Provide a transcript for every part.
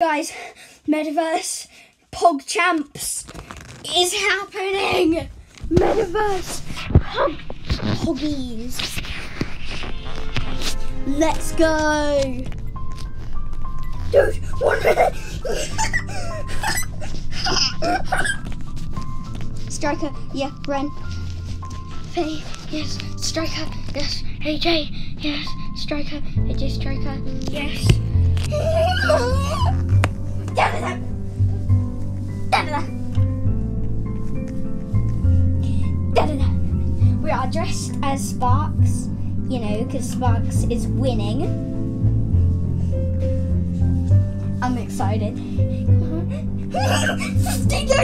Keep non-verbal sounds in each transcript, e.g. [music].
Guys, Metaverse Pog Champs is happening! Metaverse Pog Poggies. Let's go! Dude, one minute! [laughs] Striker, yeah, Ren. Faye, yes, Striker, yes, AJ, yes, Striker, AJ Striker, yes. Because Sparks is winning. I'm excited. Stinger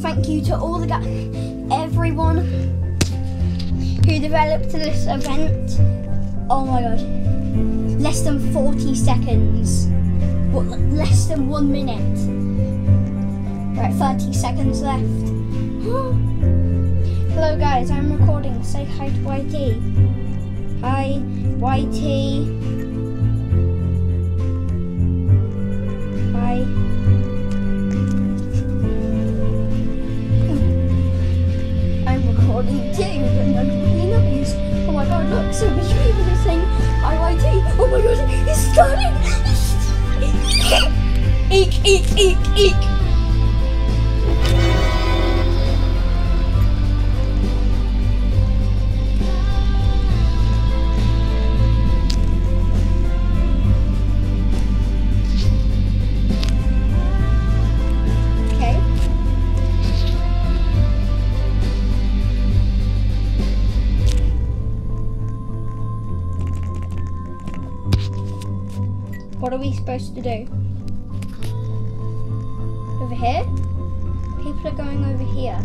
Thank you to all the guys, everyone who developed this event. Oh my god. Less than 40 seconds. What, less than one minute. Right, 30 seconds left. [gasps] Hello guys, I'm recording. Say hi to YT. Hi, YT. We supposed to do? Over here? People are going over here.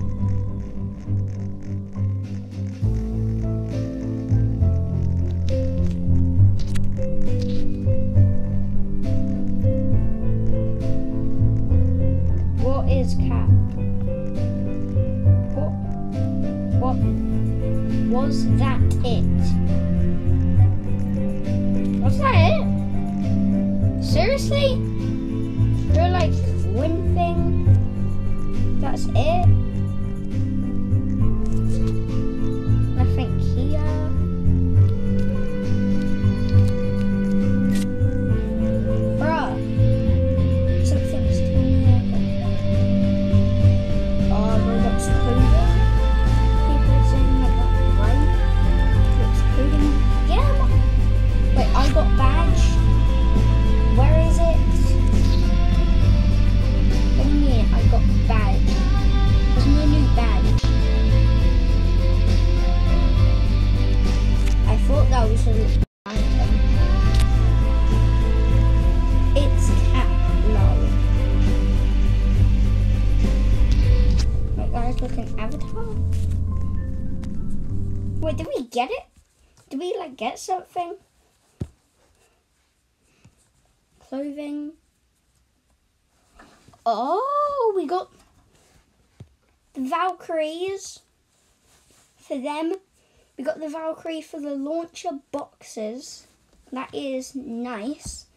Get something? clothing. Oh, we got the Valkyries for them. We got the Valkyrie for the launcher boxes. That is nice.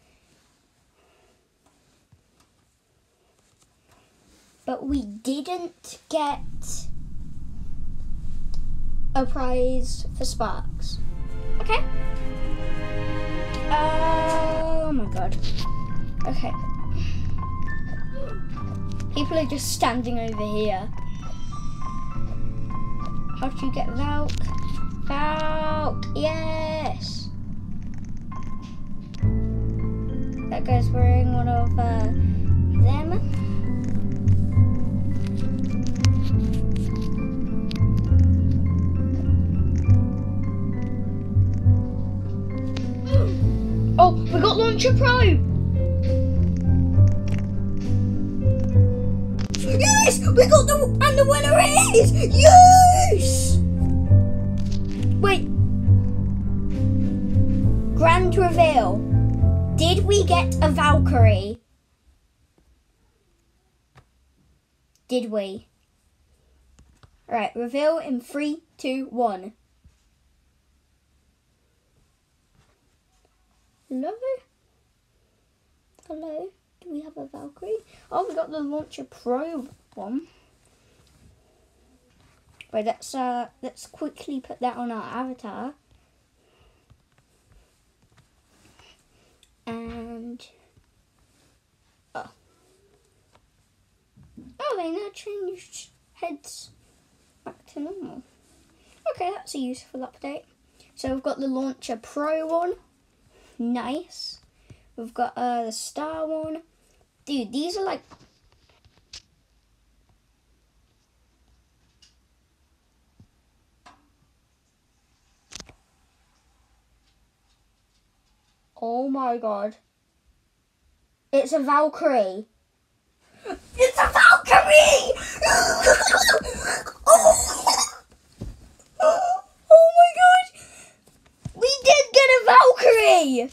But we didn't get a prize for Sparks. Okay. Oh my god. Okay. People are just standing over here. How do you get Valk? Valk! Yes! That guy's wearing one of uh, them. We got Launcher Pro! Yes! We got the and the winner is Yes! Wait. Grand reveal. Did we get a Valkyrie? Did we? Alright, reveal in three, two, one. Hello? Hello? Do we have a Valkyrie? Oh, we got the Launcher Pro one. Wait, let's uh, let's quickly put that on our avatar. And oh, oh, they now changed heads back to normal. Okay, that's a useful update. So we've got the Launcher Pro one. Nice. We've got uh, the Star one. Dude, these are like Oh my god. It's a Valkyrie. It's a Valkyrie! [laughs] oh. oh my god! We did get a Valkyrie!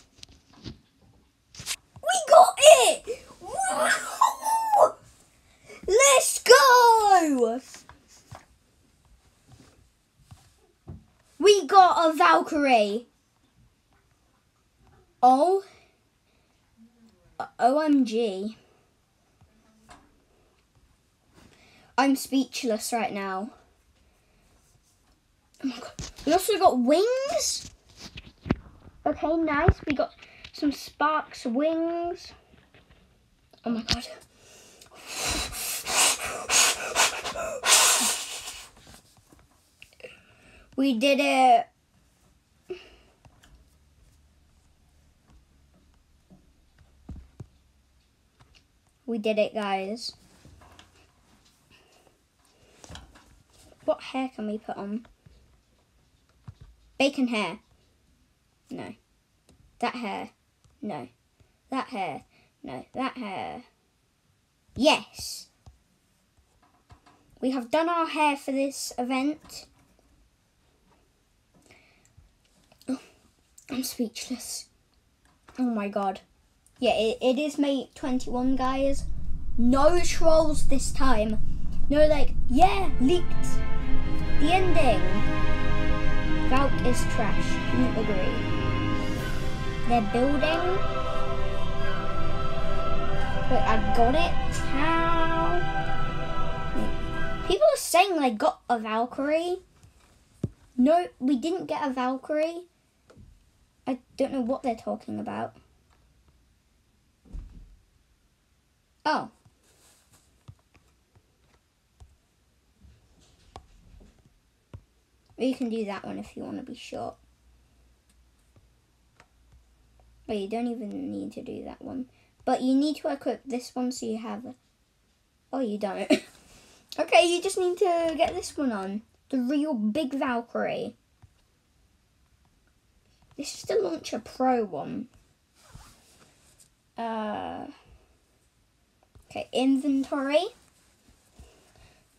We got it! Let's go! We got a Valkyrie. Oh. OMG. I'm speechless right now. Oh my god. We also got wings. Okay, nice. We got some sparks wings. Oh my god. We did it. We did it, guys. What hair can we put on? Bacon hair. No. That hair. No. That hair. No. That hair. Yes. We have done our hair for this event. Oh, I'm speechless. Oh my god. Yeah, it, it is May 21, guys. No trolls this time. No, like, yeah, leaked the ending. Valk is trash. You agree. They're building. Wait, I got it? How? People are saying they got a Valkyrie. No, we didn't get a Valkyrie. I don't know what they're talking about. Oh. you can do that one if you want to be short. But you don't even need to do that one. But you need to equip this one so you have... Oh, you don't. [laughs] okay, you just need to get this one on. The real big Valkyrie. This is the Launcher Pro one. Uh... Okay, inventory.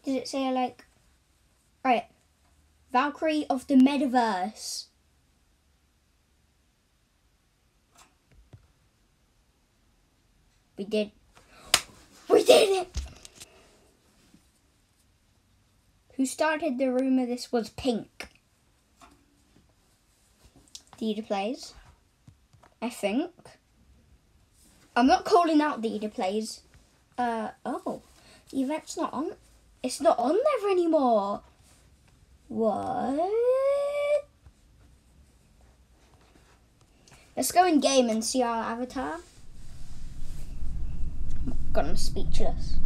Does it say like, right, Valkyrie of the Metaverse. We did. We did it! Who started the rumor this was pink? Dida plays. I think. I'm not calling out Dida plays. Uh, oh. The event's not on. It's not on there anymore. What? Let's go in game and see our avatar. God, I'm speechless.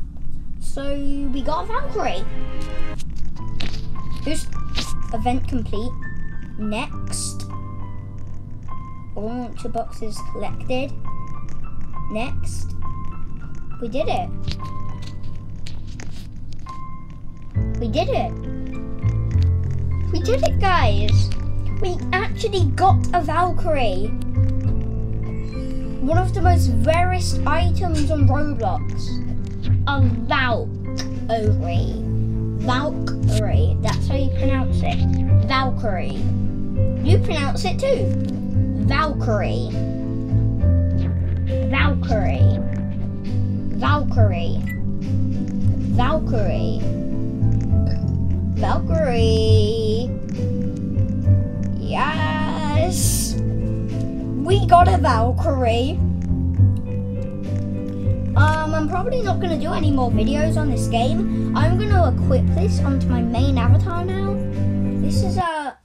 So we got a Valkyrie. Who's event complete? Next. All launcher boxes collected. Next. We did it. We did it. We did it, guys. We actually got a Valkyrie. One of the most rarest items on Roblox. A Valkyrie. Valkyrie. That's how you pronounce it. Valkyrie. You pronounce it too. Valkyrie. Valkyrie. Valkyrie. Valkyrie. Valkyrie. Yes. We got a Valkyrie. Um, I'm probably not going to do any more videos on this game. I'm going to equip this onto my main avatar now. This is a...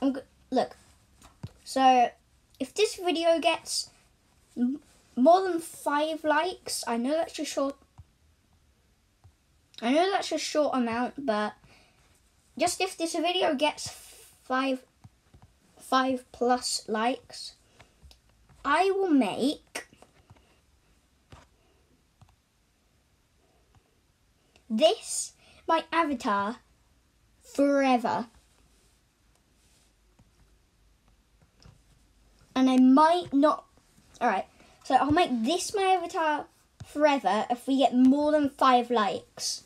I'm look, so if this video gets more than five likes, I know that's a short... I know that's a short amount, but just if this video gets five, five plus likes, I will make this my avatar forever. And I might not. Alright, so I'll make this my avatar forever if we get more than five likes.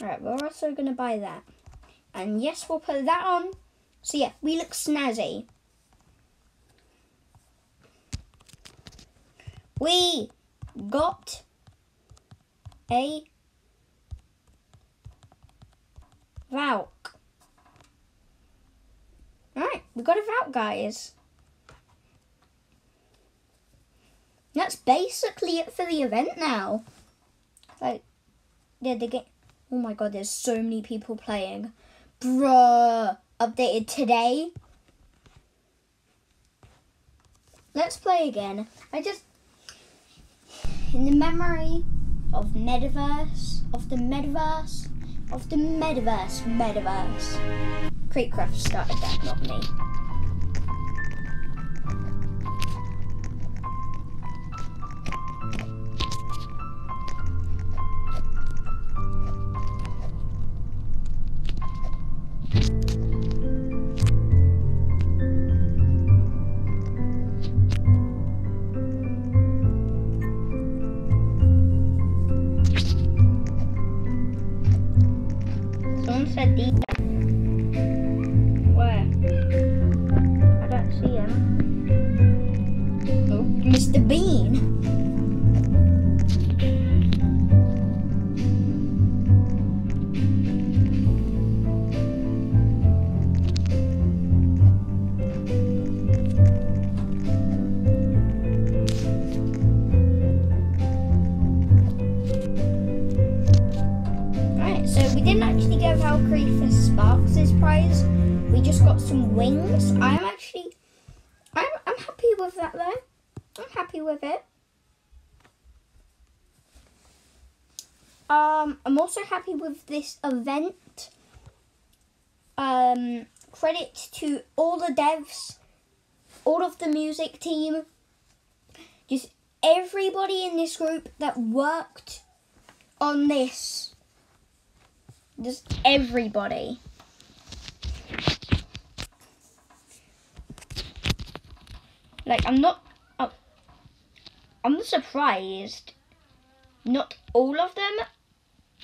Alright, we're also going to buy that. And yes, we'll put that on. So yeah, we look snazzy. We got a Valk. Alright, we got a Valk, guys. That's basically it for the event now. Like, yeah, the game. Oh my god, there's so many people playing. Bruh, updated today. Let's play again. I just in the memory of Metaverse, of the Metaverse, of the Metaverse, Metaverse. Creatcraft started that, not me. Some wings. I'm actually, I'm, I'm happy with that though. I'm happy with it. Um, I'm also happy with this event. Um, credit to all the devs, all of the music team, just everybody in this group that worked on this just everybody. Like, I'm not... I'm surprised. Not all of them.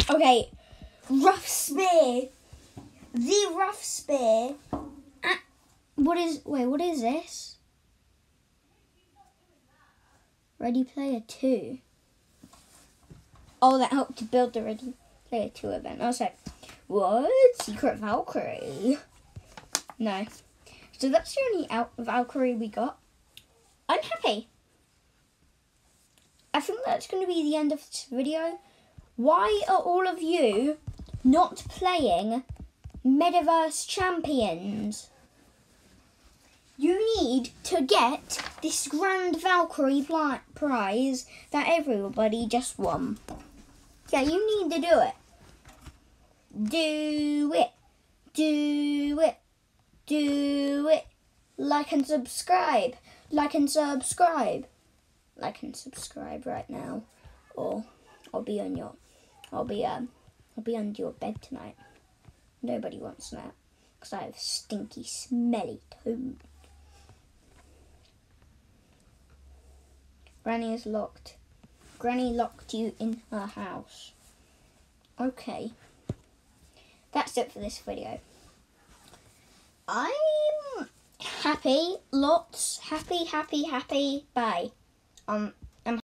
Okay, rough spear. The rough spear. Uh, what is... Wait, what is this? Ready Player 2. Oh, that helped to build the Ready Player 2 event. I was like, what? Secret Valkyrie? No. So that's the only out Valkyrie we got. I'm happy. I think that's going to be the end of this video. Why are all of you not playing Metaverse Champions? You need to get this Grand Valkyrie prize that everybody just won. Yeah, you need to do it. Do it. Do it. Do it. Like and subscribe. Like and subscribe. Like and subscribe right now. Or I'll be on your I'll be um I'll be under your bed tonight. Nobody wants that. Because I have stinky, smelly toes. Granny is locked. Granny locked you in her house. Okay that's it for this video. I'm happy, lots, happy, happy, happy, bye. Um,